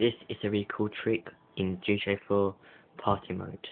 This is a really cool trick in GTA 4 party mode.